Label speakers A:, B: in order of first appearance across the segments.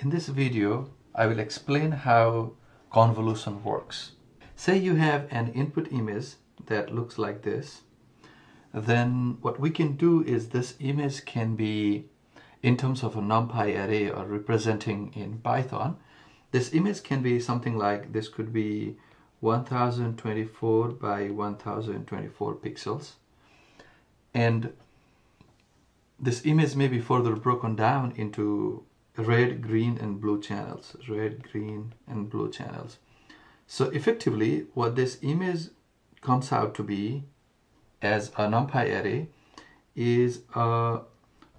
A: In this video, I will explain how convolution works. Say you have an input image that looks like this. Then what we can do is this image can be in terms of a NumPy array or representing in Python. This image can be something like this could be 1024 by 1024 pixels. And this image may be further broken down into red, green, and blue channels. Red, green, and blue channels. So effectively, what this image comes out to be as a NumPy array is a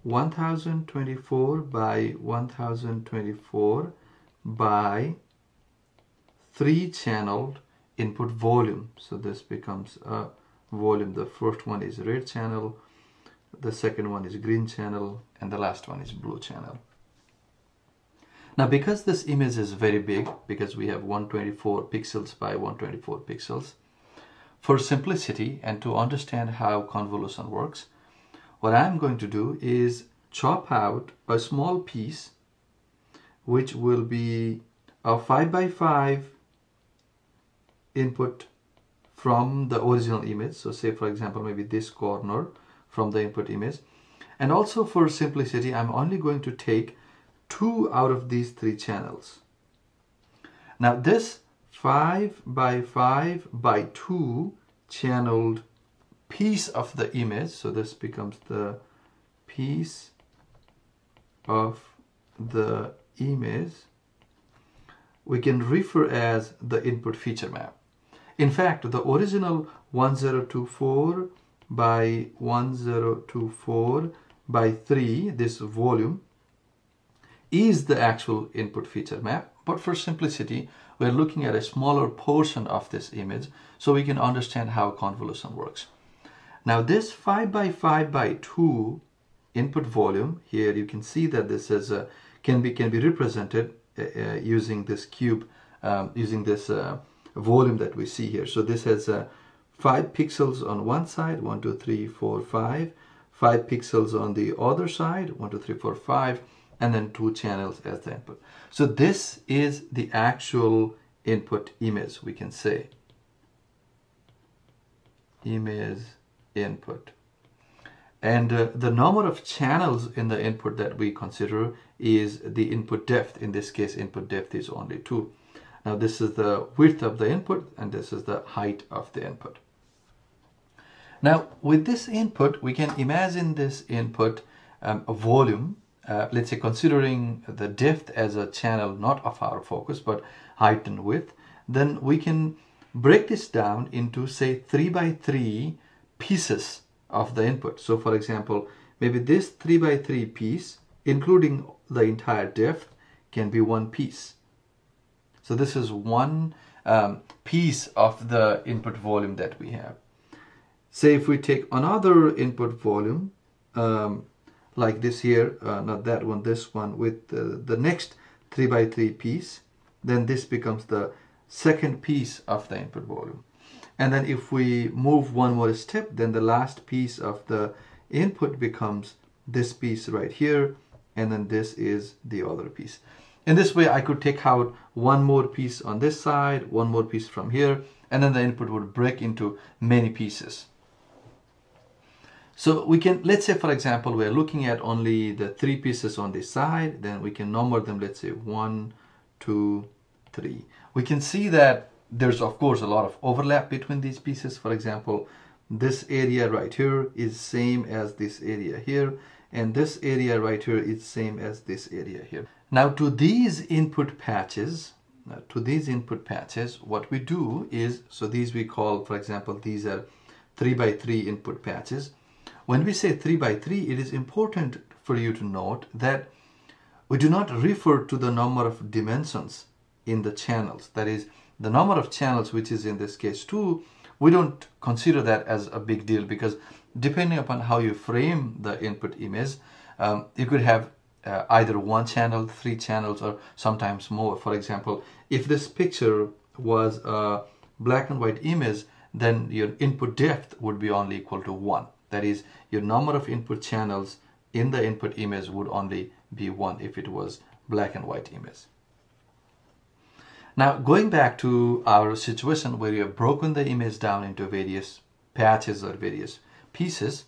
A: 1024 by 1024 by 3 channeled input volume. So this becomes a volume. The first one is red channel, the second one is green channel, and the last one is blue channel. Now because this image is very big, because we have 124 pixels by 124 pixels, for simplicity and to understand how convolution works, what I'm going to do is chop out a small piece which will be a 5 by 5 input from the original image. So say for example maybe this corner from the input image. And also for simplicity I'm only going to take two out of these three channels. Now this 5 by 5 by 2 channeled piece of the image, so this becomes the piece of the image, we can refer as the input feature map. In fact, the original 1024 by 1024 by 3, this volume, is the actual input feature map. But for simplicity, we're looking at a smaller portion of this image so we can understand how convolution works. Now this 5 by 5 by 2 input volume, here you can see that this is a, can be can be represented uh, uh, using this cube, um, using this uh, volume that we see here. So this has uh, 5 pixels on one side, 1, 2, 3, 4, 5, 5 pixels on the other side, 1, 2, 3, 4, 5, and then two channels as the input. So this is the actual input image, we can say. Image input. And uh, the number of channels in the input that we consider is the input depth. In this case, input depth is only 2. Now this is the width of the input and this is the height of the input. Now with this input, we can imagine this input um, a volume uh, let's say considering the depth as a channel not of our focus but height and width then we can break this down into say 3 by 3 pieces of the input. So for example maybe this 3 by 3 piece including the entire depth can be one piece. So this is one um, piece of the input volume that we have. Say if we take another input volume um, like this here, uh, not that one, this one with uh, the next 3 by 3 piece, then this becomes the second piece of the input volume. And then if we move one more step, then the last piece of the input becomes this piece right here, and then this is the other piece. In this way, I could take out one more piece on this side, one more piece from here, and then the input would break into many pieces. So we can, let's say for example, we're looking at only the three pieces on this side, then we can number them, let's say one, two, three. We can see that there's of course a lot of overlap between these pieces. For example, this area right here is same as this area here, and this area right here is same as this area here. Now to these input patches, to these input patches, what we do is, so these we call, for example, these are three by three input patches when we say 3 by 3, it is important for you to note that we do not refer to the number of dimensions in the channels. That is, the number of channels, which is in this case 2, we don't consider that as a big deal because depending upon how you frame the input image, um, you could have uh, either one channel, three channels, or sometimes more. For example, if this picture was a black and white image, then your input depth would be only equal to 1. That is, your number of input channels in the input image would only be one if it was black and white image. Now going back to our situation where you have broken the image down into various patches or various pieces,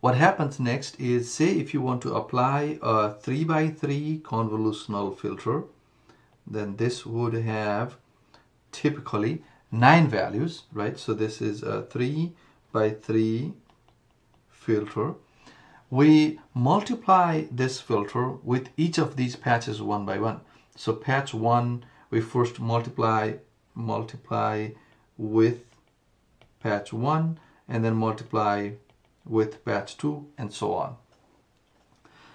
A: what happens next is say if you want to apply a 3 by 3 convolutional filter, then this would have typically nine values, right? So this is a 3 by 3 filter. We multiply this filter with each of these patches one by one. So patch 1, we first multiply multiply with patch 1 and then multiply with patch 2 and so on.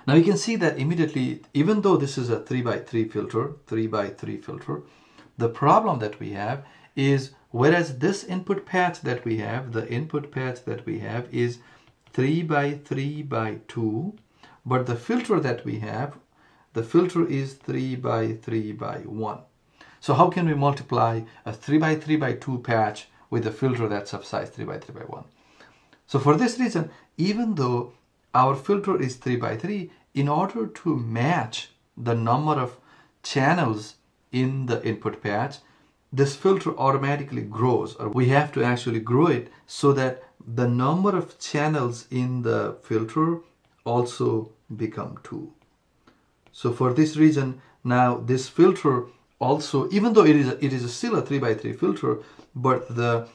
A: Now you can see that immediately, even though this is a 3 by 3 filter, 3 by 3 filter, the problem that we have is whereas this input patch that we have, the input patch that we have is 3 by 3 by 2, but the filter that we have, the filter is 3 by 3 by 1. So how can we multiply a 3 by 3 by 2 patch with a filter that's of size 3 by 3 by 1? So for this reason, even though our filter is 3 by 3, in order to match the number of channels in the input patch, this filter automatically grows or we have to actually grow it so that the number of channels in the filter also become 2. So for this reason, now this filter also, even though it is, a, it is still a 3 by 3 filter, but the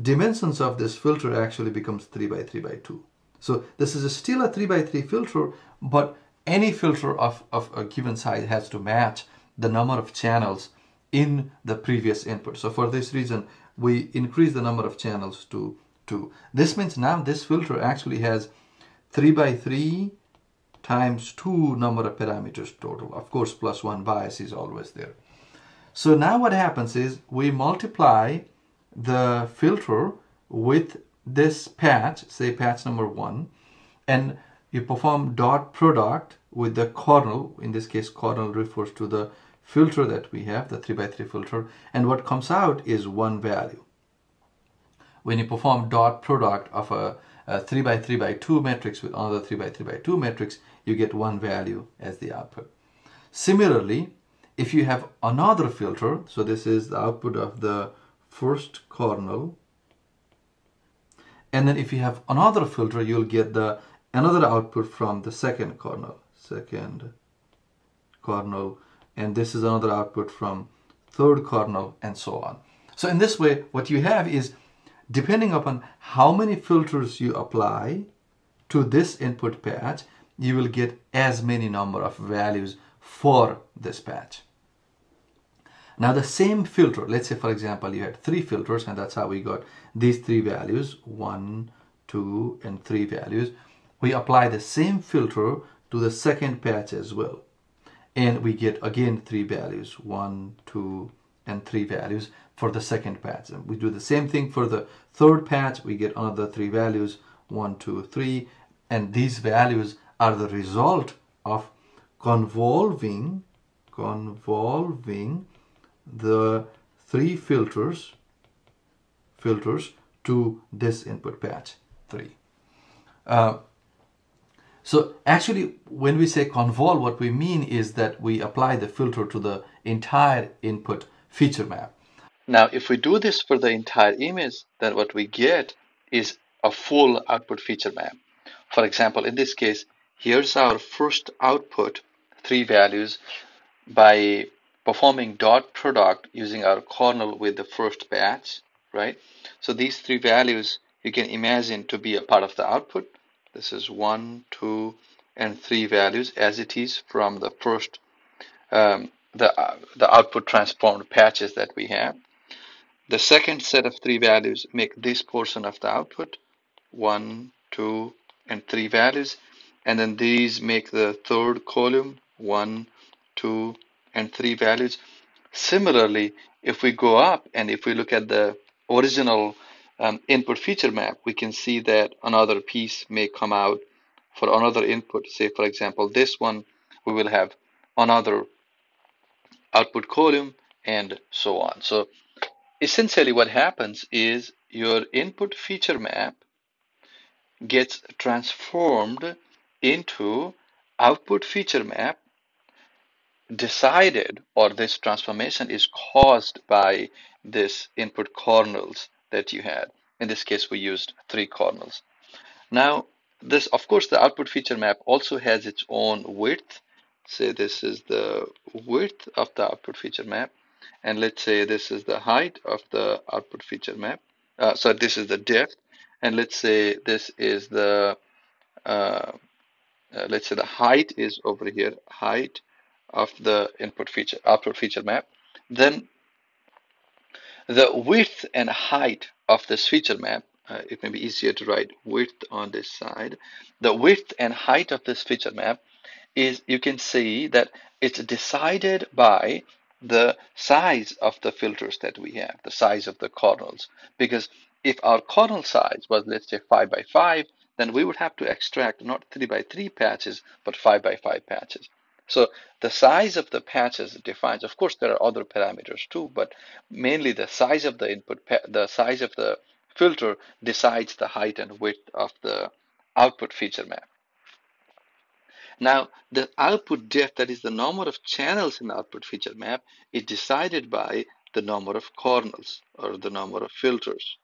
A: dimensions of this filter actually becomes 3 by 3 by 2. So this is a still a 3 by 3 filter, but any filter of, of a given size has to match the number of channels in the previous input. So for this reason, we increase the number of channels to 2. This means now this filter actually has 3 by 3 times 2 number of parameters total. Of course, plus 1 bias is always there. So now what happens is we multiply the filter with this patch, say patch number 1, and you perform dot product with the kernel. In this case, kernel refers to the filter that we have, the 3 by 3 filter, and what comes out is one value. When you perform dot product of a, a 3 by 3 by 2 matrix with another 3 by 3 by 2 matrix, you get one value as the output. Similarly, if you have another filter, so this is the output of the first kernel, and then if you have another filter, you'll get the another output from the second kernel, second kernel and this is another output from third kernel and so on. So in this way, what you have is depending upon how many filters you apply to this input patch, you will get as many number of values for this patch. Now the same filter, let's say for example you had three filters and that's how we got these three values, one, two, and three values. We apply the same filter to the second patch as well and we get again three values one two and three values for the second patch and we do the same thing for the third patch we get another three values one two three. And these values are the result of convolving convolving the three filters filters to this input patch 3 uh, so actually, when we say convolve, what we mean is that we apply the filter to the entire input feature map. Now, if we do this for the entire image, then what we get is a full output feature map. For example, in this case, here's our first output, three values, by performing dot product using our kernel with the first patch, right? So these three values you can imagine to be a part of the output this is 1, 2, and 3 values as it is from the first, um, the, uh, the output transformed patches that we have. The second set of three values make this portion of the output, 1, 2, and 3 values. And then these make the third column, 1, 2, and 3 values. Similarly, if we go up and if we look at the original um, input feature map, we can see that another piece may come out for another input. Say, for example, this one, we will have another output column and so on. So essentially what happens is your input feature map gets transformed into output feature map decided or this transformation is caused by this input kernels that you had. In this case, we used three kernels. Now, this, of course, the output feature map also has its own width. Say this is the width of the output feature map. And let's say this is the height of the output feature map. Uh, so this is the depth. And let's say this is the, uh, uh, let's say the height is over here, height of the input feature, output feature map. Then the width and height of this feature map uh, it may be easier to write width on this side. The width and height of this feature map is you can see that it's decided by the size of the filters that we have, the size of the kernels. Because if our kernel size was, let's say, 5 by 5, then we would have to extract not 3 by 3 patches, but 5 by 5 patches. So the size of the patches defines, of course, there are other parameters too, but mainly the size of the input, the size of the filter decides the height and width of the output feature map. Now, the output depth, that is the number of channels in the output feature map, is decided by the number of kernels or the number of filters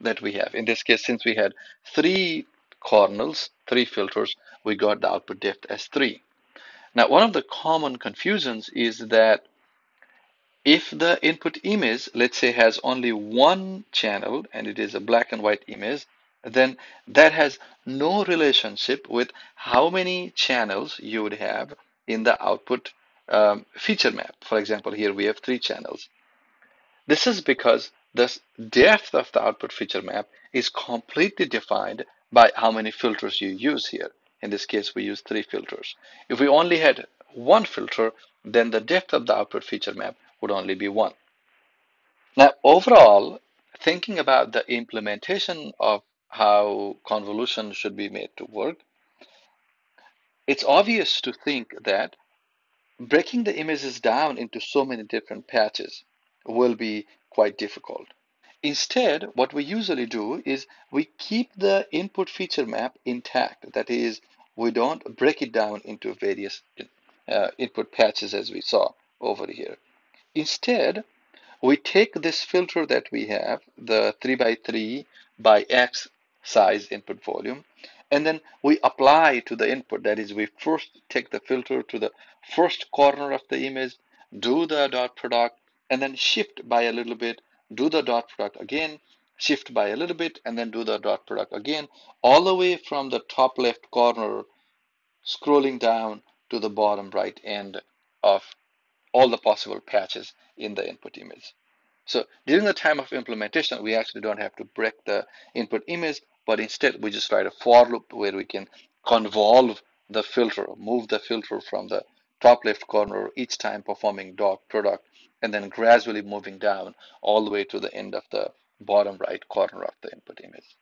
A: that we have. In this case, since we had three kernels, three filters, we got the output depth as three. Now, one of the common confusions is that if the input image, let's say, has only one channel and it is a black and white image, then that has no relationship with how many channels you would have in the output um, feature map. For example, here we have three channels. This is because the depth of the output feature map is completely defined by how many filters you use here. In this case, we use three filters. If we only had one filter, then the depth of the output feature map would only be one. Now, overall, thinking about the implementation of how convolution should be made to work, it's obvious to think that breaking the images down into so many different patches will be quite difficult. Instead, what we usually do is we keep the input feature map intact. That is, we don't break it down into various uh, input patches as we saw over here. Instead, we take this filter that we have, the 3 by 3 by X size input volume, and then we apply to the input. That is, we first take the filter to the first corner of the image, do the dot product, and then shift by a little bit, do the dot product again, shift by a little bit, and then do the dot product again, all the way from the top left corner, scrolling down to the bottom right end of all the possible patches in the input image. So during the time of implementation, we actually don't have to break the input image, but instead we just write a for loop where we can convolve the filter, move the filter from the top left corner each time performing dot product, and then gradually moving down all the way to the end of the bottom right corner of the input image.